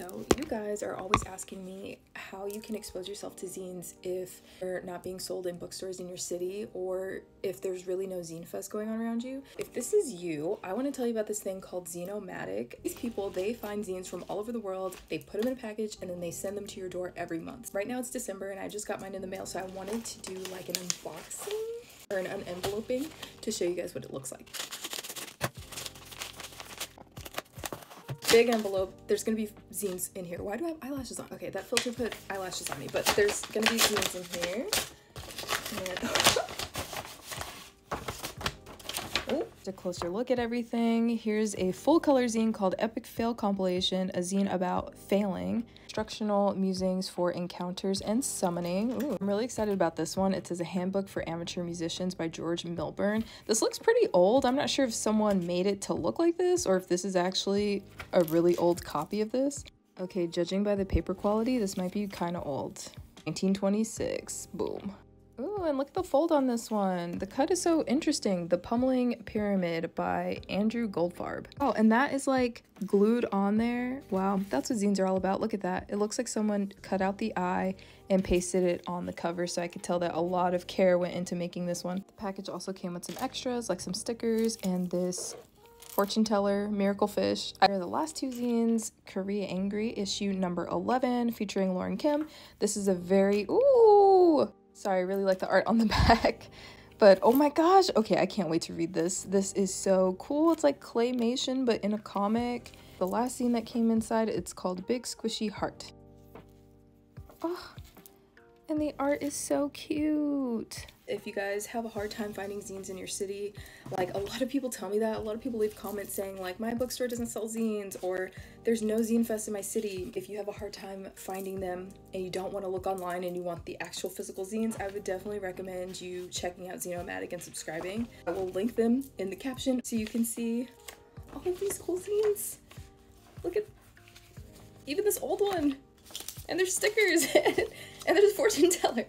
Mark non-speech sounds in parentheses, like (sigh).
So, you guys are always asking me how you can expose yourself to zines if they're not being sold in bookstores in your city or if there's really no zine fest going on around you. If this is you, I want to tell you about this thing called Zine-O-Matic. These people, they find zines from all over the world, they put them in a package, and then they send them to your door every month. Right now it's December and I just got mine in the mail, so I wanted to do like an unboxing or an unenveloping to show you guys what it looks like. Big envelope. There's gonna be zines in here. Why do I have eyelashes on? Okay, that filter put eyelashes on me, but there's gonna be zines in here. And oh, a closer look at everything. Here's a full color zine called Epic Fail Compilation, a zine about failing instructional musings for encounters and summoning. Ooh, I'm really excited about this one. It says a handbook for amateur magicians by George Milburn. This looks pretty old. I'm not sure if someone made it to look like this or if this is actually a really old copy of this. Okay, judging by the paper quality, this might be kind of old. 1926, boom. Ooh, and look at the fold on this one. The cut is so interesting. The Pummeling Pyramid by Andrew Goldfarb. Oh, and that is like glued on there. Wow, that's what zines are all about. Look at that. It looks like someone cut out the eye and pasted it on the cover so I could tell that a lot of care went into making this one. The package also came with some extras like some stickers and this fortune teller, miracle fish. Are the last two zines, Koreangry, issue number 11, featuring Lauren Kim. This is a very, ooh, Sorry, I really like the art on the (laughs) back. But oh my gosh, okay, I can't wait to read this. This is so cool. It's like claymation, but in a comic. The last zine that came inside, it's called Big Squishy Heart. Oh, and the art is so cute. If you guys have a hard time finding zines in your city, like a lot of people tell me that. A lot of people leave comments saying like my bookstore doesn't sell zines or there's no zine fest in my city. If you have a hard time finding them and you don't want to look online and you want the actual physical zines, I would definitely recommend you checking out Zine-O-Matic and subscribing. I will link them in the caption so you can see all of these cool zines. Look at even this old one. And there's stickers (laughs) and there's a fortune teller.